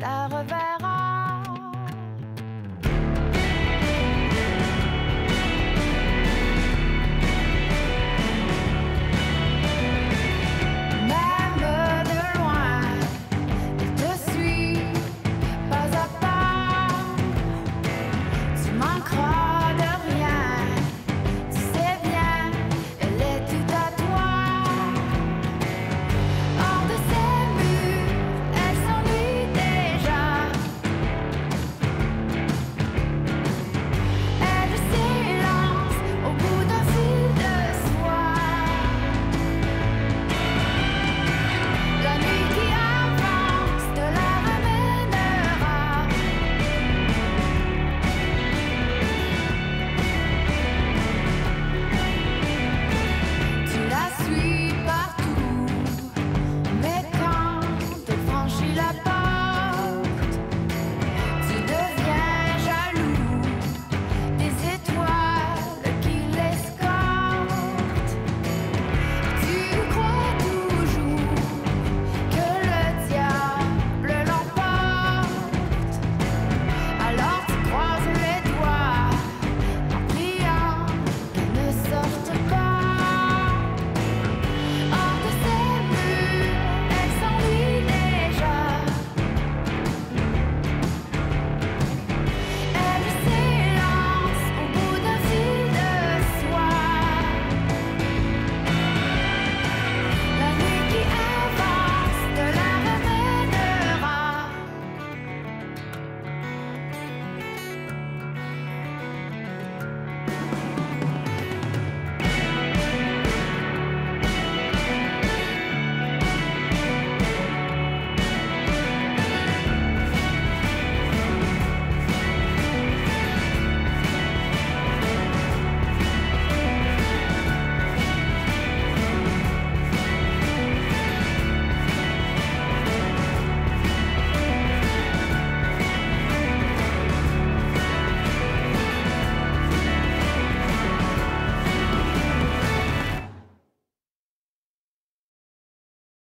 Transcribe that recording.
la revers.